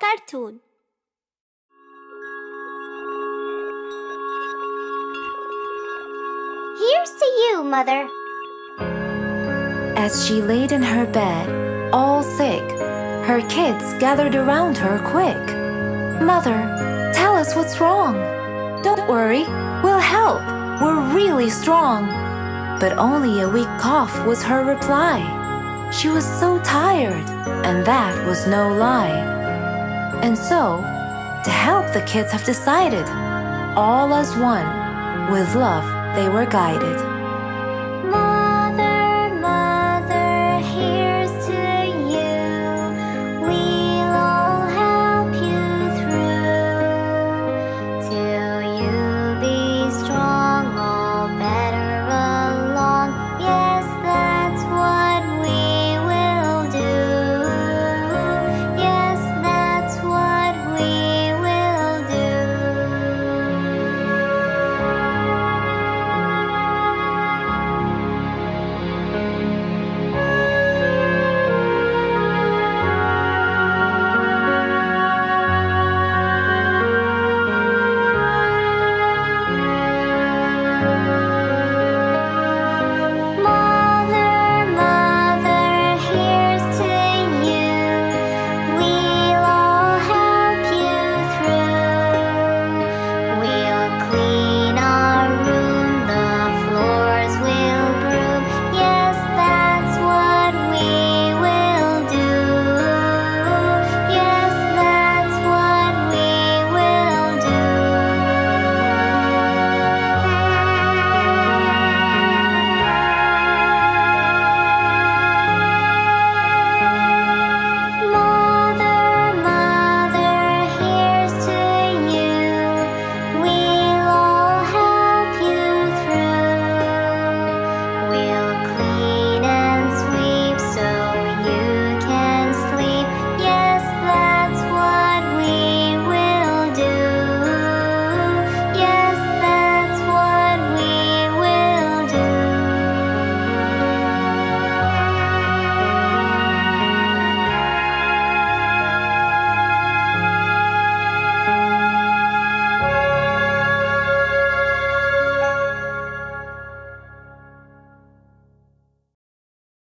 Cartoon. Here's to you, Mother. As she laid in her bed, all sick, her kids gathered around her quick. Mother, tell us what's wrong. Don't worry, we'll help. We're really strong. But only a weak cough was her reply. She was so tired, and that was no lie. And so, to help, the kids have decided, all as one, with love they were guided.